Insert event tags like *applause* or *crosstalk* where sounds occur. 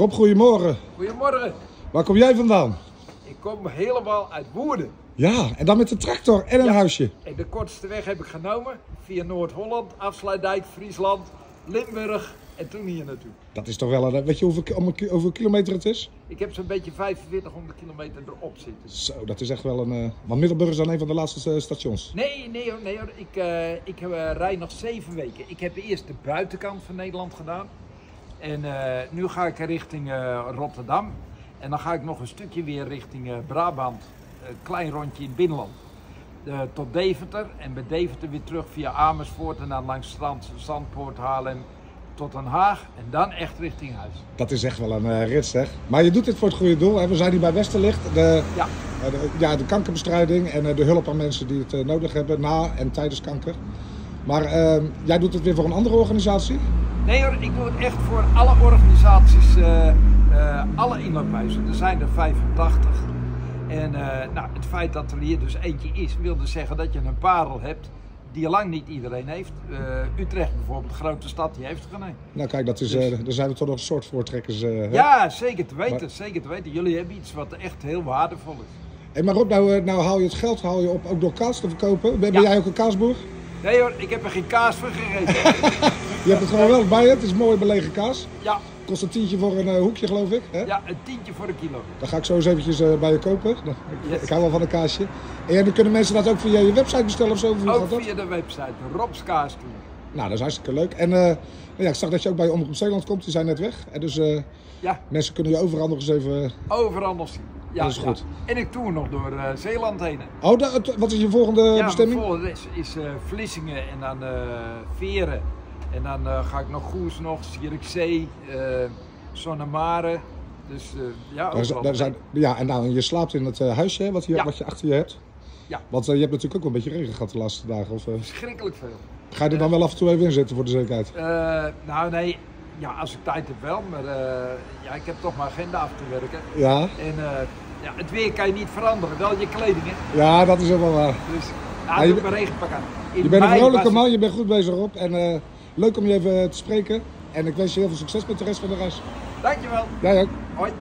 Rob, goedemorgen. Goedemorgen. Waar kom jij vandaan? Ik kom helemaal uit Woerden. Ja, en dan met de tractor en een Ja. huisje. En de kortste weg heb ik genomen via Noord-Holland, Afsluitdijk, Friesland, Limburg en toen hier naartoe. Dat is toch wel een... Weet je hoeveel, ki- om een ki- hoeveel kilometer het is? Ik heb zo'n beetje 4500 kilometer erop zitten. Zo, dat is echt wel een... eh, Want Middelburg is dan een van de laatste eh, stations. Nee, nee hoor, nee hoor. Ik, eh, ik rijd nog zeven weken. Ik heb eerst de buitenkant van Nederland gedaan. En eh, nu ga ik richting eh, Rotterdam. En dan ga ik nog een stukje weer richting eh, Brabant. Een klein rondje in het binnenland. Tot Deventer. En bij Deventer weer terug via Amersfoort. En dan langs Strand, Zandpoort, Haarlem tot Den Haag. En dan echt richting huis. Dat is echt wel een eh, rit, zeg. Maar je doet dit voor het goede doel. Hè? We zijn hier bij Westerlicht. De, Ja, de, ja, de kankerbestrijding en de hulp aan mensen die het nodig hebben na en tijdens kanker. Maar eh, jij doet het weer voor een andere organisatie? Nee hoor, ik doe het echt voor alle organisaties, eh, eh, alle inloophuizen. Er zijn er 85. En eh, nou, het feit dat er hier dus eentje is, wil dus zeggen dat je een parel hebt die lang niet iedereen heeft. Utrecht bijvoorbeeld, een grote stad, die heeft er geen een. Nou kijk, dat is, eh, daar zijn we toch nog een soort voortrekkers. Ja, zeker te weten, Maar- zeker te weten. Jullie hebben iets wat echt heel waardevol is. Hey, maar Rob, nou, nou haal je het geld haal je op ook door kaas te verkopen. Ben, ben jij ook een kaasboer? Nee hoor, ik heb er geen kaas voor gegeten. *laughs* Je hebt het gewoon wel bij je. Het is mooi belegen kaas. ja, Kost een tientje voor een eh, hoekje, geloof ik. Hè? ja, een tientje voor een kilo. Dan ga ik zo eens eventjes eh, bij je kopen. *laughs* Nou, Yes. Ik hou wel van een kaasje. En dan kunnen mensen dat ook via je website bestellen of zo? Of Ook dat? via de website, Rob's Kaas doen. Nou, dat is hartstikke leuk. En eh, nou ja, ik zag dat je ook bij Omroep Zeeland komt. Die zijn net weg. En dus Ja, mensen kunnen je overal nog eens even... overal nog zien. Ja, Dat is ja. goed. En ik toer nog door eh, Zeeland heen. Oh, wat is je volgende ja, bestemming? bijvoorbeeld is, is eh, Vlissingen en dan eh, Veren. En dan ga ik nog Goes nog, Zierikzee, Zonnemare. Dus ja, Daar zijn, ja, en nou, je slaapt in het huisje hè, wat, Ja. wat je achter je hebt. Ja. Want je hebt natuurlijk ook wel een beetje regen gehad de laatste dagen. Of, eh, Verschrikkelijk veel. ga je er dan wel af en toe even in zitten voor de zekerheid? Nou nee, ja, als ik tijd heb wel, maar eh, ja, ik heb toch mijn agenda af te werken. Ja, En eh, ja, het weer kan je niet veranderen, wel je kleding hè. ja dat is helemaal waar. Dus Maar nou, je doe ik be- mijn regenpak aan. In Je bent een vrolijke man, je bent goed bezig op. En eh, leuk om je even te spreken. En ik wens je heel veel succes met de rest van de reis. Dankjewel. Jij ook. Hoi.